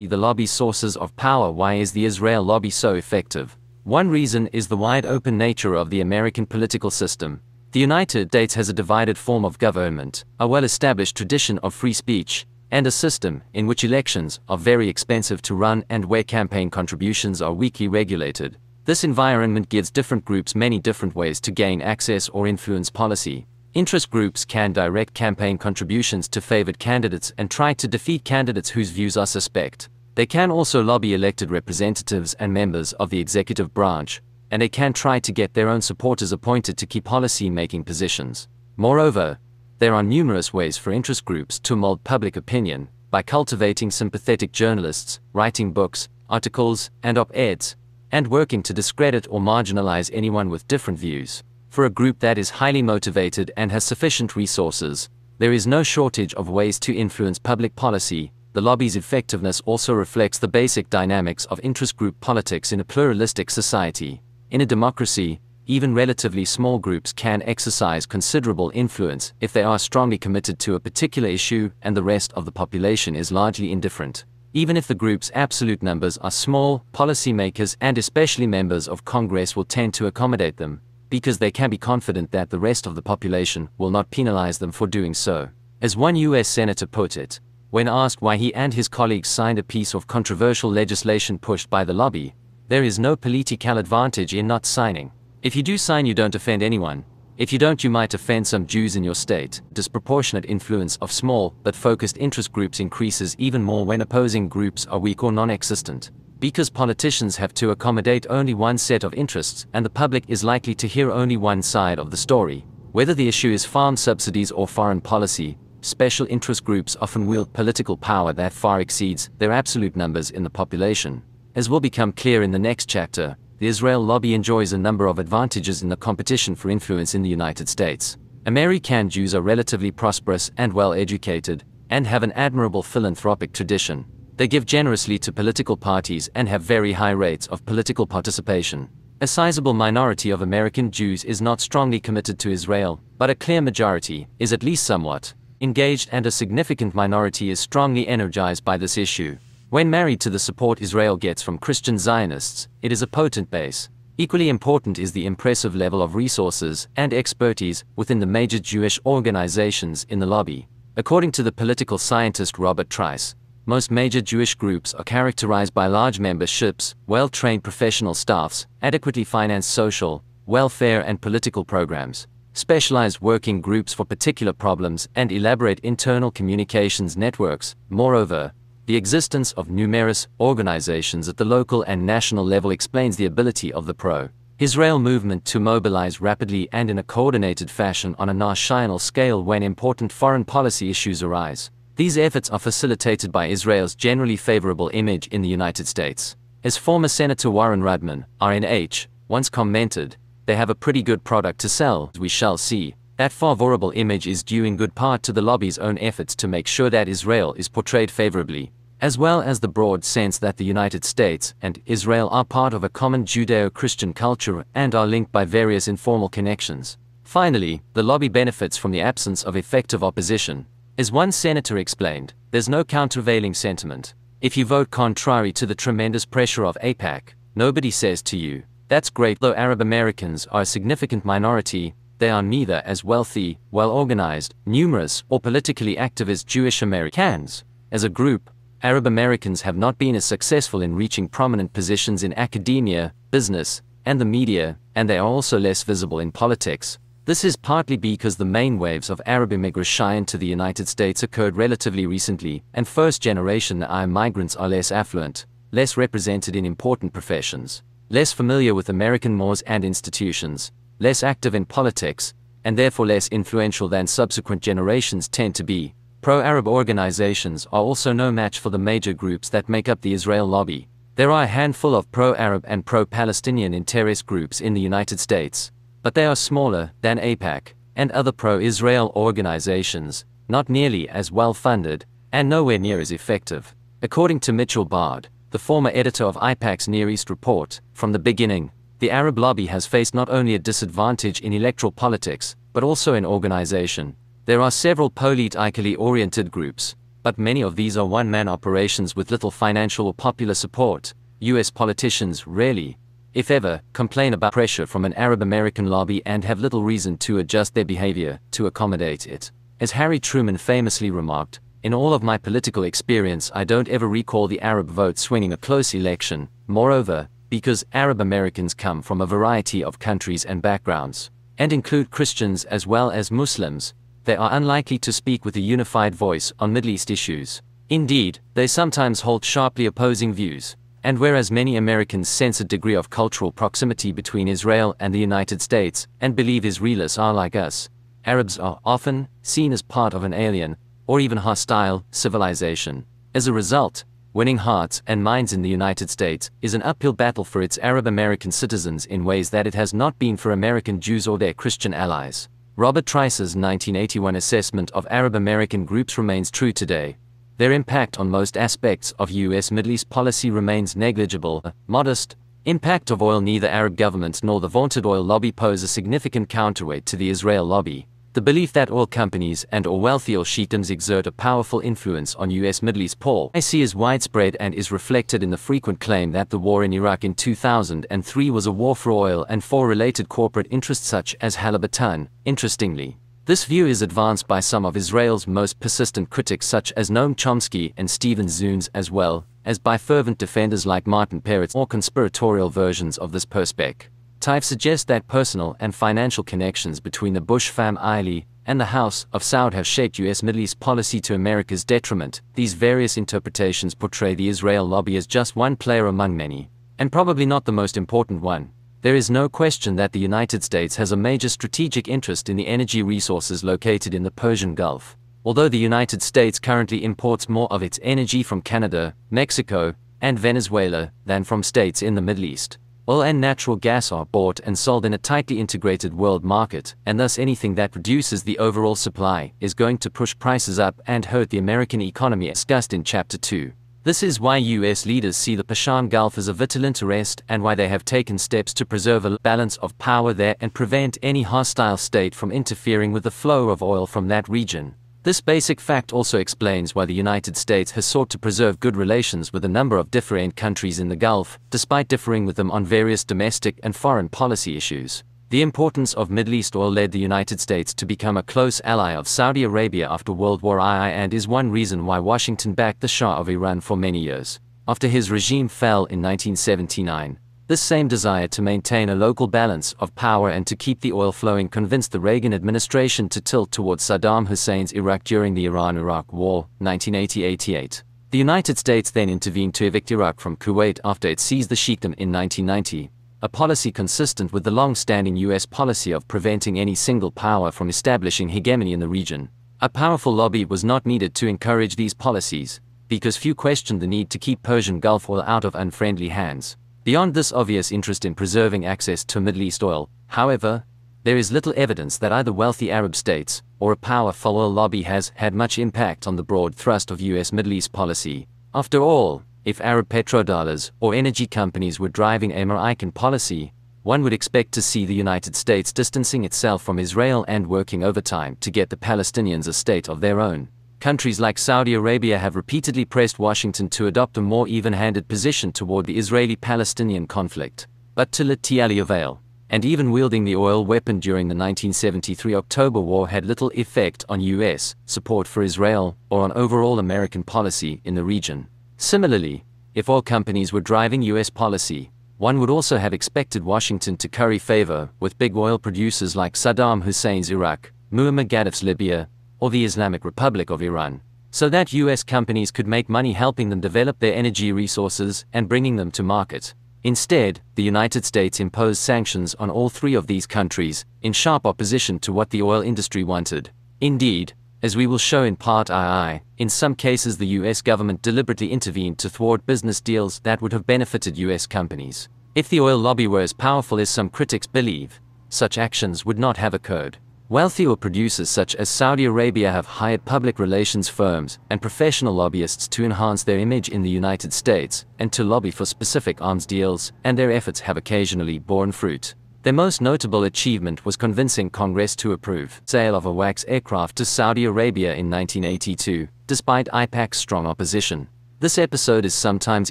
The lobby sources of power Why is the Israel lobby so effective? One reason is the wide open nature of the American political system. The United States has a divided form of government, a well established tradition of free speech, and a system in which elections are very expensive to run and where campaign contributions are weakly regulated. This environment gives different groups many different ways to gain access or influence policy. Interest groups can direct campaign contributions to favored candidates and try to defeat candidates whose views are suspect. They can also lobby elected representatives and members of the executive branch, and they can try to get their own supporters appointed to key policy making positions. Moreover, there are numerous ways for interest groups to mold public opinion by cultivating sympathetic journalists, writing books, articles, and op eds, and working to discredit or marginalize anyone with different views. For a group that is highly motivated and has sufficient resources, there is no shortage of ways to influence public policy the lobby's effectiveness also reflects the basic dynamics of interest group politics in a pluralistic society. In a democracy, even relatively small groups can exercise considerable influence if they are strongly committed to a particular issue and the rest of the population is largely indifferent. Even if the group's absolute numbers are small, policymakers and especially members of Congress will tend to accommodate them, because they can be confident that the rest of the population will not penalize them for doing so. As one US Senator put it, when asked why he and his colleagues signed a piece of controversial legislation pushed by the lobby, there is no political advantage in not signing. If you do sign, you don't offend anyone. If you don't, you might offend some Jews in your state. Disproportionate influence of small but focused interest groups increases even more when opposing groups are weak or non existent. Because politicians have to accommodate only one set of interests, and the public is likely to hear only one side of the story. Whether the issue is farm subsidies or foreign policy, special interest groups often wield political power that far exceeds their absolute numbers in the population. As will become clear in the next chapter, the Israel lobby enjoys a number of advantages in the competition for influence in the United States. American Jews are relatively prosperous and well educated, and have an admirable philanthropic tradition. They give generously to political parties and have very high rates of political participation. A sizable minority of American Jews is not strongly committed to Israel, but a clear majority is at least somewhat engaged and a significant minority is strongly energized by this issue. When married to the support Israel gets from Christian Zionists, it is a potent base. Equally important is the impressive level of resources and expertise within the major Jewish organizations in the lobby. According to the political scientist Robert Trice, most major Jewish groups are characterized by large memberships, well trained professional staffs, adequately financed social, welfare, and political programs specialized working groups for particular problems, and elaborate internal communications networks. Moreover, the existence of numerous organizations at the local and national level explains the ability of the pro Israel movement to mobilize rapidly and in a coordinated fashion on a national scale when important foreign policy issues arise. These efforts are facilitated by Israel's generally favorable image in the United States. As former Senator Warren Rudman, RNH, once commented, they have a pretty good product to sell, as we shall see. That favorable image is due in good part to the lobby's own efforts to make sure that Israel is portrayed favorably, as well as the broad sense that the United States and Israel are part of a common Judeo-Christian culture and are linked by various informal connections. Finally, the lobby benefits from the absence of effective opposition. As one senator explained, there's no countervailing sentiment. If you vote contrary to the tremendous pressure of AIPAC, nobody says to you, that's great though Arab Americans are a significant minority, they are neither as wealthy, well organized, numerous, or politically active as Jewish Americans. As a group, Arab Americans have not been as successful in reaching prominent positions in academia, business, and the media, and they are also less visible in politics. This is partly because the main waves of Arab immigration to the United States occurred relatively recently, and first generation Arab migrants are less affluent, less represented in important professions less familiar with American mores and institutions, less active in politics, and therefore less influential than subsequent generations tend to be. Pro Arab organizations are also no match for the major groups that make up the Israel lobby. There are a handful of pro Arab and pro Palestinian interest groups in the United States, but they are smaller than AIPAC and other pro Israel organizations, not nearly as well funded, and nowhere near as effective. According to Mitchell Bard, the former editor of AIPAC's Near East report, from the beginning, the Arab lobby has faced not only a disadvantage in electoral politics, but also in organization. There are several politically oriented groups, but many of these are one man operations with little financial or popular support. US politicians rarely, if ever, complain about pressure from an Arab American lobby and have little reason to adjust their behavior to accommodate it. As Harry Truman famously remarked, in all of my political experience, I don't ever recall the Arab vote swinging a close election. Moreover, because Arab Americans come from a variety of countries and backgrounds, and include Christians as well as Muslims, they are unlikely to speak with a unified voice on Middle East issues. Indeed, they sometimes hold sharply opposing views. And whereas many Americans sense a degree of cultural proximity between Israel and the United States and believe Israelis are like us, Arabs are often seen as part of an alien or even hostile civilization. As a result, winning hearts and minds in the United States is an uphill battle for its Arab American citizens in ways that it has not been for American Jews or their Christian allies. Robert Trice's 1981 assessment of Arab American groups remains true today. Their impact on most aspects of U.S. Middle East policy remains negligible, modest. Impact of oil Neither Arab governments nor the vaunted oil lobby pose a significant counterweight to the Israel lobby. The belief that oil companies and or wealthy oil sheikhdoms exert a powerful influence on U.S. Middle East policy is widespread and is reflected in the frequent claim that the war in Iraq in 2003 was a war for oil and for related corporate interests such as Halliburton. Interestingly, this view is advanced by some of Israel's most persistent critics such as Noam Chomsky and Stephen Zunes as well as by fervent defenders like Martin Peretz or conspiratorial versions of this perspective. TIFE suggests that personal and financial connections between the Bush fam family and the House of Saud have shaped U.S. Middle East policy to America's detriment. These various interpretations portray the Israel lobby as just one player among many, and probably not the most important one. There is no question that the United States has a major strategic interest in the energy resources located in the Persian Gulf. Although the United States currently imports more of its energy from Canada, Mexico, and Venezuela than from states in the Middle East. Oil and natural gas are bought and sold in a tightly integrated world market, and thus anything that reduces the overall supply is going to push prices up and hurt the American economy as discussed in Chapter 2. This is why US leaders see the Persian Gulf as a vital interest and why they have taken steps to preserve a balance of power there and prevent any hostile state from interfering with the flow of oil from that region. This basic fact also explains why the United States has sought to preserve good relations with a number of different countries in the Gulf, despite differing with them on various domestic and foreign policy issues. The importance of Middle East oil led the United States to become a close ally of Saudi Arabia after World War I and is one reason why Washington backed the Shah of Iran for many years. After his regime fell in 1979, this same desire to maintain a local balance of power and to keep the oil flowing convinced the Reagan administration to tilt towards Saddam Hussein's Iraq during the Iran-Iraq War, 1980-88. The United States then intervened to evict Iraq from Kuwait after it seized the Sheikhdom in 1990, a policy consistent with the long-standing U.S. policy of preventing any single power from establishing hegemony in the region. A powerful lobby was not needed to encourage these policies, because few questioned the need to keep Persian Gulf oil out of unfriendly hands. Beyond this obvious interest in preserving access to Middle East oil, however, there is little evidence that either wealthy Arab states or a powerful oil lobby has had much impact on the broad thrust of U.S. Middle East policy. After all, if Arab petrodollars or energy companies were driving American policy, one would expect to see the United States distancing itself from Israel and working overtime to get the Palestinians a state of their own countries like Saudi Arabia have repeatedly pressed Washington to adopt a more even-handed position toward the Israeli-Palestinian conflict, but to little avail, and even wielding the oil weapon during the 1973 October War had little effect on U.S. support for Israel or on overall American policy in the region. Similarly, if oil companies were driving U.S. policy, one would also have expected Washington to curry favor with big oil producers like Saddam Hussein's Iraq, Muammar Gaddafi's Libya, or the Islamic Republic of Iran, so that US companies could make money helping them develop their energy resources and bringing them to market. Instead, the United States imposed sanctions on all three of these countries, in sharp opposition to what the oil industry wanted. Indeed, as we will show in Part II, in some cases the US government deliberately intervened to thwart business deals that would have benefited US companies. If the oil lobby were as powerful as some critics believe, such actions would not have occurred. Wealthy oil producers such as Saudi Arabia have hired public relations firms and professional lobbyists to enhance their image in the United States and to lobby for specific arms deals, and their efforts have occasionally borne fruit. Their most notable achievement was convincing Congress to approve sale of AWACS aircraft to Saudi Arabia in 1982, despite AIPAC's strong opposition. This episode is sometimes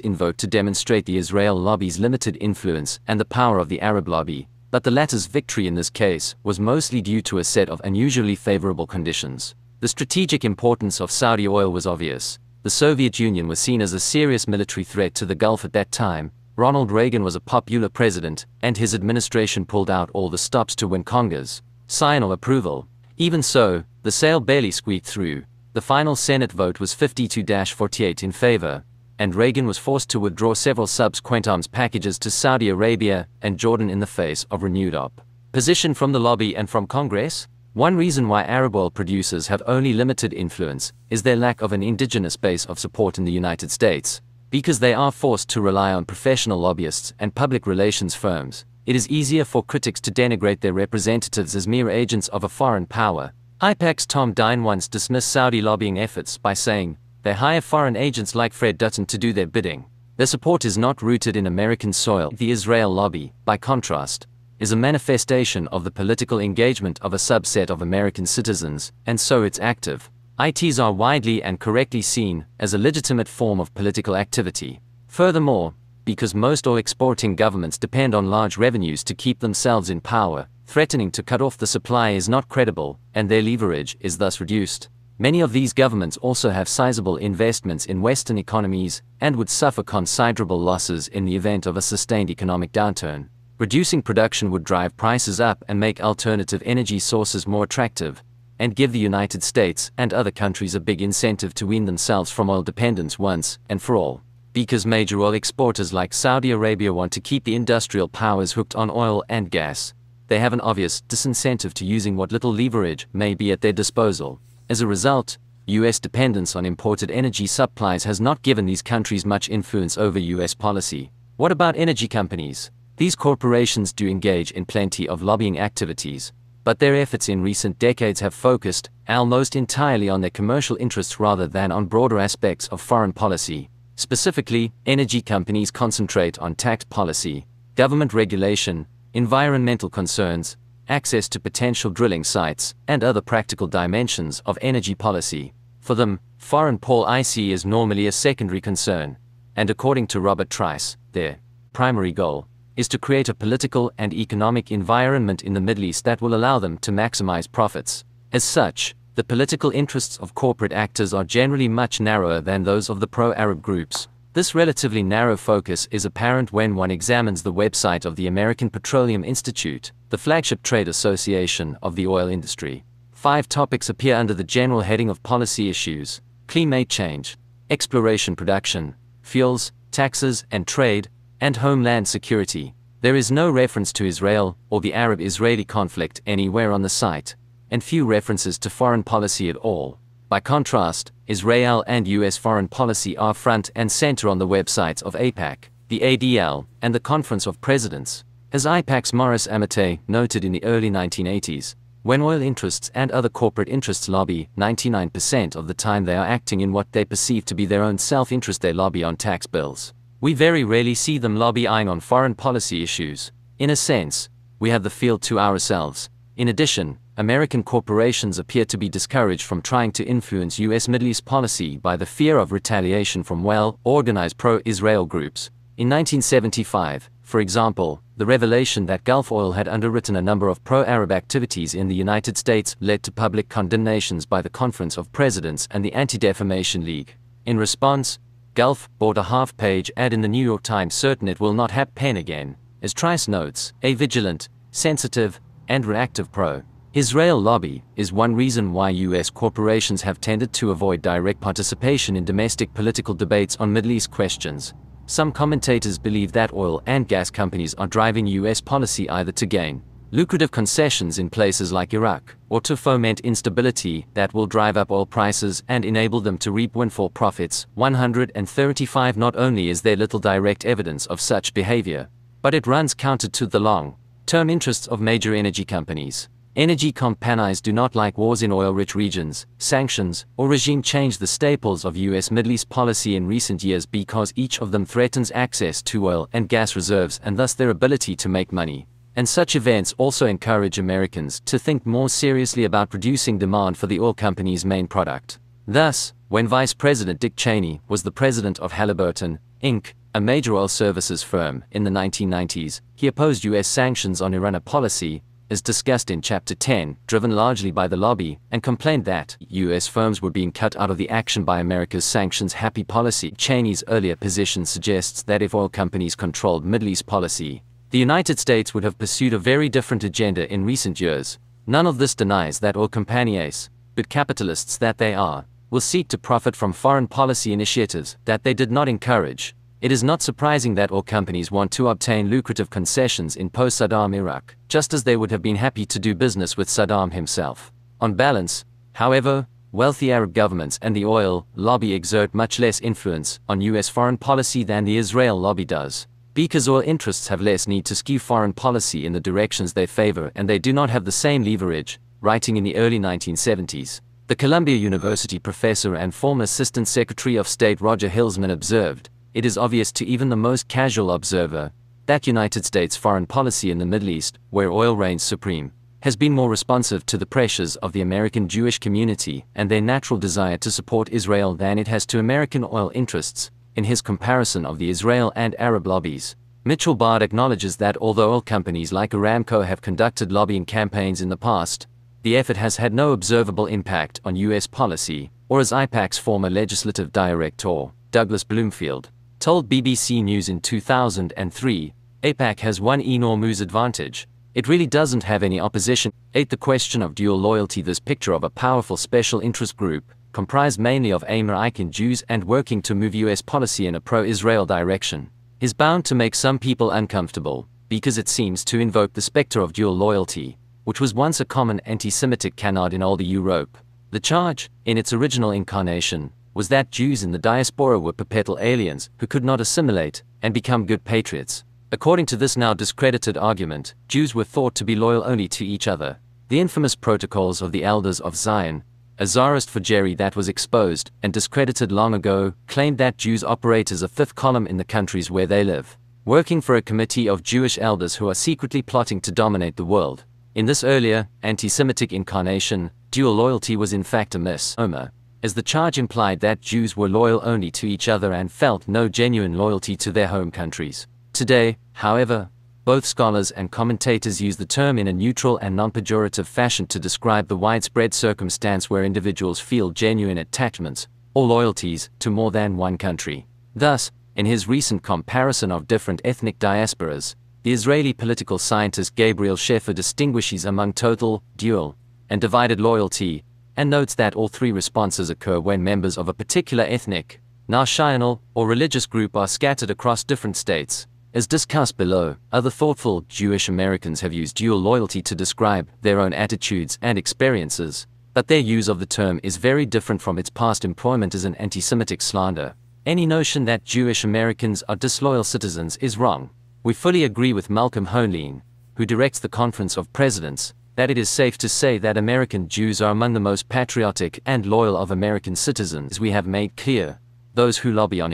invoked to demonstrate the Israel lobby's limited influence and the power of the Arab lobby, but the latter's victory in this case was mostly due to a set of unusually favorable conditions. The strategic importance of Saudi oil was obvious. The Soviet Union was seen as a serious military threat to the Gulf at that time, Ronald Reagan was a popular president, and his administration pulled out all the stops to win Congress' sign approval. Even so, the sale barely squeaked through. The final Senate vote was 52 48 in favor, and Reagan was forced to withdraw several subsequent arms packages to Saudi Arabia and Jordan in the face of renewed opposition from the lobby and from Congress. One reason why Arab oil producers have only limited influence is their lack of an indigenous base of support in the United States. Because they are forced to rely on professional lobbyists and public relations firms, it is easier for critics to denigrate their representatives as mere agents of a foreign power. AIPAC's Tom Dine once dismissed Saudi lobbying efforts by saying, they hire foreign agents like Fred Dutton to do their bidding. Their support is not rooted in American soil. The Israel lobby, by contrast, is a manifestation of the political engagement of a subset of American citizens, and so it's active, ITs are widely and correctly seen as a legitimate form of political activity. Furthermore, because most oil exporting governments depend on large revenues to keep themselves in power, threatening to cut off the supply is not credible, and their leverage is thus reduced. Many of these governments also have sizable investments in Western economies and would suffer considerable losses in the event of a sustained economic downturn. Reducing production would drive prices up and make alternative energy sources more attractive, and give the United States and other countries a big incentive to wean themselves from oil dependence once and for all. Because major oil exporters like Saudi Arabia want to keep the industrial powers hooked on oil and gas, they have an obvious disincentive to using what little leverage may be at their disposal. As a result, US dependence on imported energy supplies has not given these countries much influence over US policy. What about energy companies? These corporations do engage in plenty of lobbying activities, but their efforts in recent decades have focused almost entirely on their commercial interests rather than on broader aspects of foreign policy. Specifically, energy companies concentrate on tax policy, government regulation, environmental concerns, access to potential drilling sites, and other practical dimensions of energy policy. For them, foreign policy is normally a secondary concern, and according to Robert Trice, their primary goal is to create a political and economic environment in the Middle East that will allow them to maximize profits. As such, the political interests of corporate actors are generally much narrower than those of the pro Arab groups. This relatively narrow focus is apparent when one examines the website of the American Petroleum Institute, the flagship trade association of the oil industry. Five topics appear under the general heading of policy issues climate change, exploration production, fuels, taxes and trade, and homeland security. There is no reference to Israel or the Arab Israeli conflict anywhere on the site, and few references to foreign policy at all. By contrast, Israel and US foreign policy are front and center on the websites of AIPAC, the ADL, and the Conference of Presidents. As AIPAC's Maurice Amitay noted in the early 1980s, when oil interests and other corporate interests lobby, 99% of the time they are acting in what they perceive to be their own self interest, they lobby on tax bills. We very rarely see them lobbying on foreign policy issues. In a sense, we have the field to ourselves. In addition, American corporations appear to be discouraged from trying to influence U.S. Middle East policy by the fear of retaliation from well organized pro Israel groups. In 1975, for example, the revelation that Gulf Oil had underwritten a number of pro Arab activities in the United States led to public condemnations by the Conference of Presidents and the Anti Defamation League. In response, Gulf bought a half page ad in the New York Times certain it will not happen again. As Trice notes, a vigilant, sensitive, and reactive pro Israel lobby is one reason why US corporations have tended to avoid direct participation in domestic political debates on Middle East questions. Some commentators believe that oil and gas companies are driving US policy either to gain lucrative concessions in places like Iraq, or to foment instability that will drive up oil prices and enable them to reap windfall profits. 135 Not only is there little direct evidence of such behavior, but it runs counter to the long term interests of major energy companies. Energy companies do not like wars in oil rich regions, sanctions, or regime change the staples of US Middle East policy in recent years because each of them threatens access to oil and gas reserves and thus their ability to make money And such events also encourage Americans to think more seriously about reducing demand for the oil company's main product. Thus, when Vice President Dick Cheney was the president of Halliburton, Inc., a major oil services firm, in the 1990s, he opposed U.S. sanctions on Iran, policy as discussed in Chapter 10, driven largely by the lobby, and complained that U.S. firms were being cut out of the action by America's sanctions happy policy. Cheney's earlier position suggests that if oil companies controlled Middle East policy, the United States would have pursued a very different agenda in recent years. None of this denies that oil companies, but capitalists that they are, will seek to profit from foreign policy initiatives that they did not encourage. It is not surprising that oil companies want to obtain lucrative concessions in post Saddam Iraq, just as they would have been happy to do business with Saddam himself. On balance, however, wealthy Arab governments and the oil lobby exert much less influence on U.S. foreign policy than the Israel lobby does. Because oil interests have less need to skew foreign policy in the directions they favor and they do not have the same leverage, writing in the early 1970s. The Columbia University professor and former Assistant Secretary of State Roger Hilsman observed, it is obvious to even the most casual observer that United States foreign policy in the Middle East, where oil reigns supreme, has been more responsive to the pressures of the American Jewish community and their natural desire to support Israel than it has to American oil interests, in his comparison of the Israel and Arab lobbies. Mitchell Bard acknowledges that although oil companies like Aramco have conducted lobbying campaigns in the past, the effort has had no observable impact on U.S. policy, or as AIPAC's former legislative director, Douglas Bloomfield, told BBC News in 2003, AIPAC has one enormous advantage. It really doesn't have any opposition. 8. The question of dual loyalty This picture of a powerful special interest group, comprised mainly of American Jews and working to move US policy in a pro-Israel direction, is bound to make some people uncomfortable, because it seems to invoke the specter of dual loyalty, which was once a common anti-Semitic canard in all the Europe. The charge, in its original incarnation, was that Jews in the diaspora were perpetual aliens who could not assimilate and become good patriots. According to this now discredited argument, Jews were thought to be loyal only to each other. The infamous Protocols of the Elders of Zion, a Tsarist Jerry that was exposed and discredited long ago, claimed that Jews operate as a fifth column in the countries where they live, working for a committee of Jewish elders who are secretly plotting to dominate the world. In this earlier, anti-Semitic incarnation, dual loyalty was in fact a misnomer as the charge implied that Jews were loyal only to each other and felt no genuine loyalty to their home countries. Today, however, both scholars and commentators use the term in a neutral and non-pejorative fashion to describe the widespread circumstance where individuals feel genuine attachments, or loyalties, to more than one country. Thus, in his recent comparison of different ethnic diasporas, the Israeli political scientist Gabriel Sheffer distinguishes among total, dual, and divided loyalty, and notes that all three responses occur when members of a particular ethnic, national, or religious group are scattered across different states. As discussed below, other thoughtful Jewish Americans have used dual loyalty to describe their own attitudes and experiences, but their use of the term is very different from its past employment as an anti Semitic slander. Any notion that Jewish Americans are disloyal citizens is wrong. We fully agree with Malcolm Hoenlein, who directs the Conference of Presidents, that it is safe to say that American Jews are among the most patriotic and loyal of American citizens we have made clear. Those who lobby on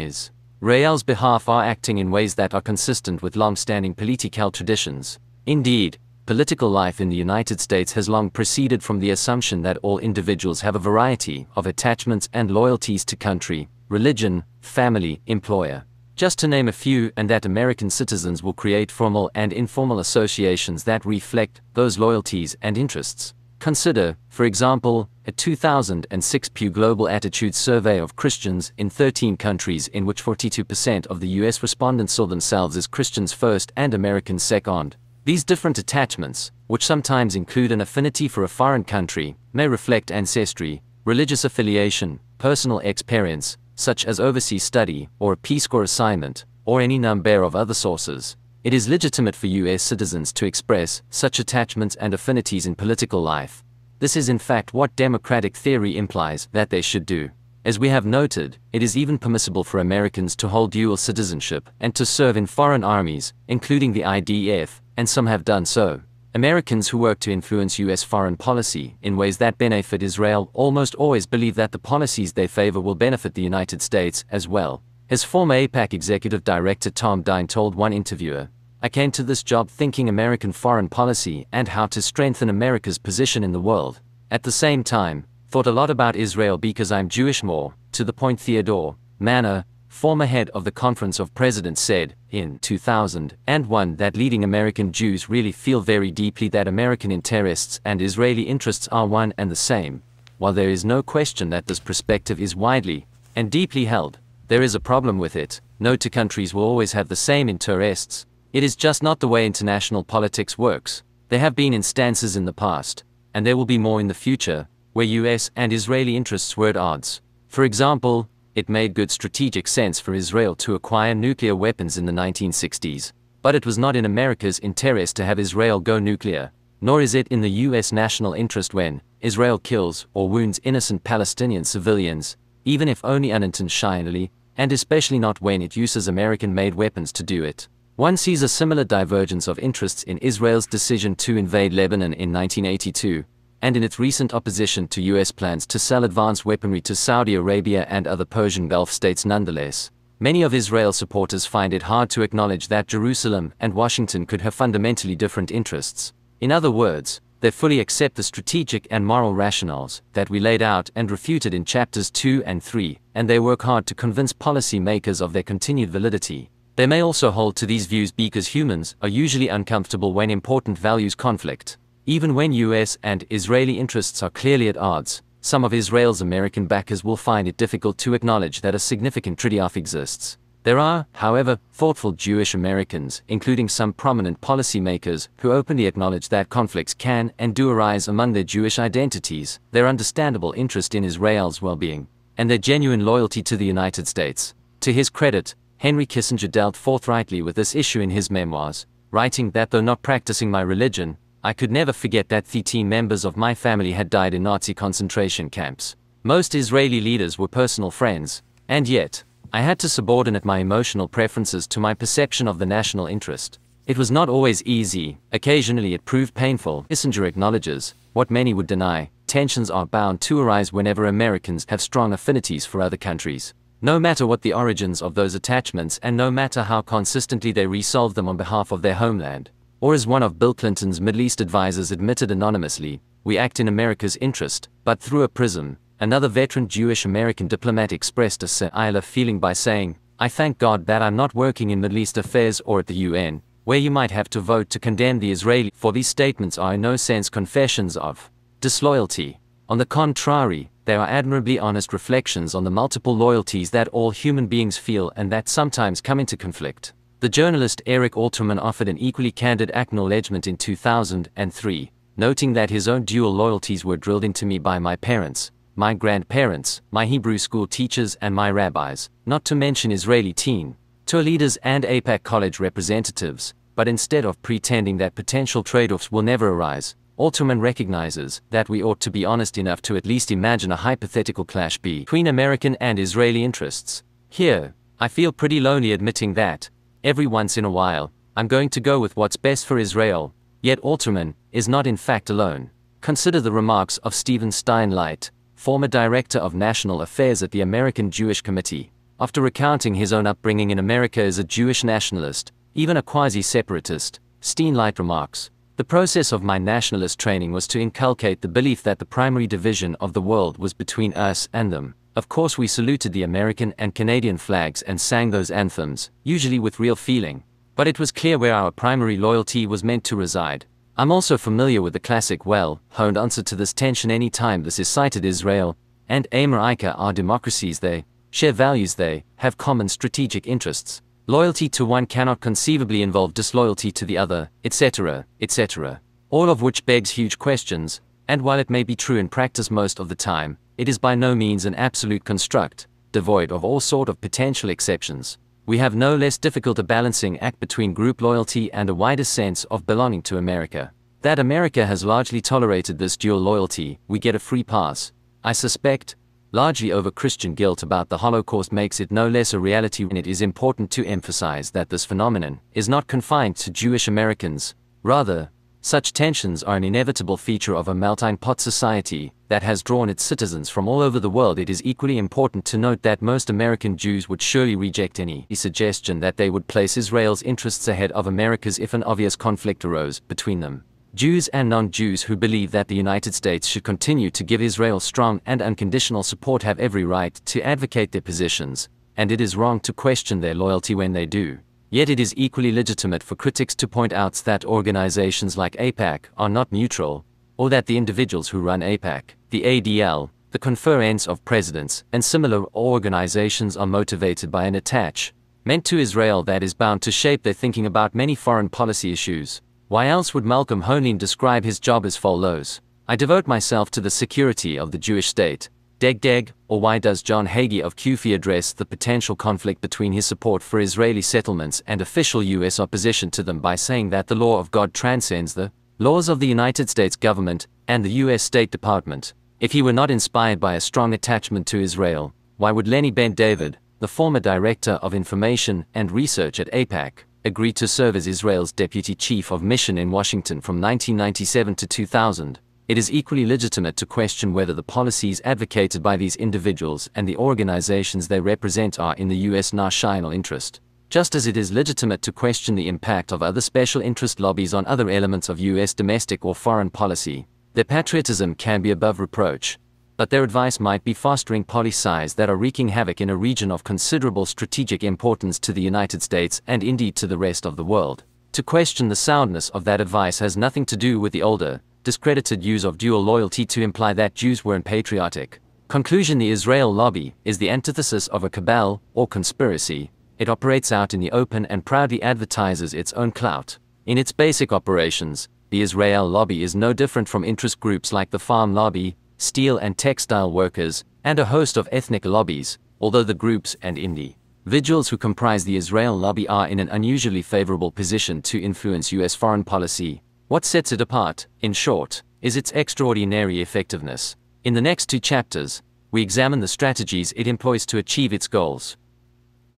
Israel's behalf are acting in ways that are consistent with long-standing political traditions. Indeed, political life in the United States has long proceeded from the assumption that all individuals have a variety of attachments and loyalties to country, religion, family, employer just to name a few, and that American citizens will create formal and informal associations that reflect those loyalties and interests. Consider, for example, a 2006 Pew Global Attitudes survey of Christians in 13 countries in which 42% of the US respondents saw themselves as Christians first and Americans second. These different attachments, which sometimes include an affinity for a foreign country, may reflect ancestry, religious affiliation, personal experience, such as overseas study, or a Peace Corps assignment, or any number of other sources. It is legitimate for US citizens to express such attachments and affinities in political life. This is in fact what democratic theory implies that they should do. As we have noted, it is even permissible for Americans to hold dual citizenship and to serve in foreign armies, including the IDF, and some have done so. Americans who work to influence U.S. foreign policy in ways that benefit Israel almost always believe that the policies they favor will benefit the United States as well. As former AIPAC executive director Tom Dine told one interviewer, I came to this job thinking American foreign policy and how to strengthen America's position in the world. At the same time, thought a lot about Israel because I'm Jewish more, to the point Theodore Manner, former head of the Conference of Presidents said, in 2001 that leading American Jews really feel very deeply that American interests and Israeli interests are one and the same. While there is no question that this perspective is widely and deeply held, there is a problem with it. No two countries will always have the same interests, it is just not the way international politics works. There have been instances in the past, and there will be more in the future, where US and Israeli interests were at odds. For example, it made good strategic sense for Israel to acquire nuclear weapons in the 1960s, but it was not in America's interest to have Israel go nuclear, nor is it in the US national interest when Israel kills or wounds innocent Palestinian civilians, even if only unintentionally, and especially not when it uses American made weapons to do it. One sees a similar divergence of interests in Israel's decision to invade Lebanon in 1982, and in its recent opposition to U.S. plans to sell advanced weaponry to Saudi Arabia and other Persian Gulf states nonetheless. Many of Israel's supporters find it hard to acknowledge that Jerusalem and Washington could have fundamentally different interests. In other words, they fully accept the strategic and moral rationales that we laid out and refuted in chapters 2 and 3, and they work hard to convince policymakers of their continued validity. They may also hold to these views because humans are usually uncomfortable when important values conflict. Even when US and Israeli interests are clearly at odds, some of Israel's American backers will find it difficult to acknowledge that a significant trade-off exists. There are, however, thoughtful Jewish Americans, including some prominent policymakers, who openly acknowledge that conflicts can and do arise among their Jewish identities, their understandable interest in Israel's well-being, and their genuine loyalty to the United States. To his credit, Henry Kissinger dealt forthrightly with this issue in his memoirs, writing that though not practicing my religion, I could never forget that 13 members of my family had died in Nazi concentration camps. Most Israeli leaders were personal friends, and yet, I had to subordinate my emotional preferences to my perception of the national interest. It was not always easy, occasionally it proved painful. Kissinger acknowledges, what many would deny, tensions are bound to arise whenever Americans have strong affinities for other countries. No matter what the origins of those attachments and no matter how consistently they resolve them on behalf of their homeland. Or as one of Bill Clinton's Middle East advisors admitted anonymously, we act in America's interest, but through a prism. Another veteran Jewish American diplomat expressed a similar feeling by saying, I thank God that I'm not working in Middle East affairs or at the UN, where you might have to vote to condemn the Israeli, for these statements are in no sense confessions of disloyalty. On the contrary, they are admirably honest reflections on the multiple loyalties that all human beings feel and that sometimes come into conflict. The journalist Eric Alterman offered an equally candid acknowledgement in 2003, noting that his own dual loyalties were drilled into me by my parents, my grandparents, my Hebrew school teachers, and my rabbis, not to mention Israeli teen, tour leaders and AIPAC college representatives, but instead of pretending that potential trade offs will never arise, Alterman recognizes that we ought to be honest enough to at least imagine a hypothetical clash between American and Israeli interests. Here, I feel pretty lonely admitting that, every once in a while, I'm going to go with what's best for Israel, yet Altman is not in fact alone. Consider the remarks of Stephen Steinlight, former director of national affairs at the American Jewish Committee. After recounting his own upbringing in America as a Jewish nationalist, even a quasi separatist, Steinlight remarks, the process of my nationalist training was to inculcate the belief that the primary division of the world was between us and them. Of course, we saluted the American and Canadian flags and sang those anthems, usually with real feeling. But it was clear where our primary loyalty was meant to reside. I'm also familiar with the classic well honed answer to this tension any time this is cited Israel and America are democracies they share values they have common strategic interests. Loyalty to one cannot conceivably involve disloyalty to the other, etc., etc. All of which begs huge questions, and while it may be true in practice most of the time, it is by no means an absolute construct, devoid of all sort of potential exceptions. We have no less difficult a balancing act between group loyalty and a wider sense of belonging to America. That America has largely tolerated this dual loyalty, we get a free pass. I suspect, largely over Christian guilt about the Holocaust makes it no less a reality when it is important to emphasize that this phenomenon is not confined to Jewish Americans. Rather, Such tensions are an inevitable feature of a melting pot society that has drawn its citizens from all over the world. It is equally important to note that most American Jews would surely reject any suggestion that they would place Israel's interests ahead of America's if an obvious conflict arose between them. Jews and non-Jews who believe that the United States should continue to give Israel strong and unconditional support have every right to advocate their positions, and it is wrong to question their loyalty when they do. Yet it is equally legitimate for critics to point out that organizations like AIPAC are not neutral, or that the individuals who run AIPAC, the ADL, the conference of presidents, and similar organizations are motivated by an attach meant to Israel that is bound to shape their thinking about many foreign policy issues. Why else would Malcolm Hoenlein describe his job as follows? I devote myself to the security of the Jewish state, Deg Deg, or why does John Hagee of CUFI address the potential conflict between his support for Israeli settlements and official U.S. opposition to them by saying that the law of God transcends the laws of the United States government and the U.S. State Department? If he were not inspired by a strong attachment to Israel, why would Lenny Ben David, the former Director of Information and Research at AIPAC, agree to serve as Israel's Deputy Chief of Mission in Washington from 1997 to 2000? It is equally legitimate to question whether the policies advocated by these individuals and the organizations they represent are in the U.S. national interest, just as it is legitimate to question the impact of other special interest lobbies on other elements of U.S. domestic or foreign policy. Their patriotism can be above reproach, but their advice might be fostering policies that are wreaking havoc in a region of considerable strategic importance to the United States and indeed to the rest of the world. To question the soundness of that advice has nothing to do with the older, discredited use of dual loyalty to imply that Jews were unpatriotic. Conclusion The Israel lobby is the antithesis of a cabal or conspiracy. It operates out in the open and proudly advertises its own clout. In its basic operations, the Israel lobby is no different from interest groups like the farm lobby, steel and textile workers, and a host of ethnic lobbies, although the groups and individuals who comprise the Israel lobby are in an unusually favorable position to influence U.S. foreign policy, what sets it apart, in short, is its extraordinary effectiveness. In the next two chapters, we examine the strategies it employs to achieve its goals.